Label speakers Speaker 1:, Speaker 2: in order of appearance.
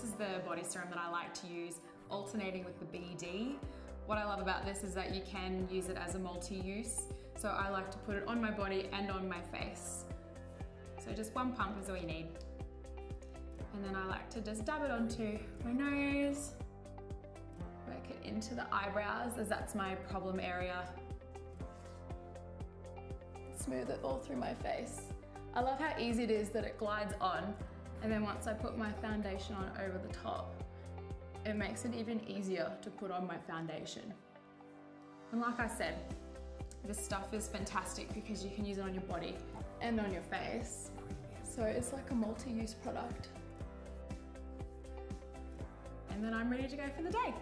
Speaker 1: this is the body serum that I like to use, alternating with the BD. What I love about this is that you can use it as a multi-use. So I like to put it on my body and on my face. So just one pump is all you need. And then I like to just dab it onto my nose, work it into the eyebrows as that's my problem area. Smooth it all through my face. I love how easy it is that it glides on and then once I put my foundation on over the top, it makes it even easier to put on my foundation. And like I said, this stuff is fantastic because you can use it on your body and on your face. So it's like a multi-use product. And then I'm ready to go for the day.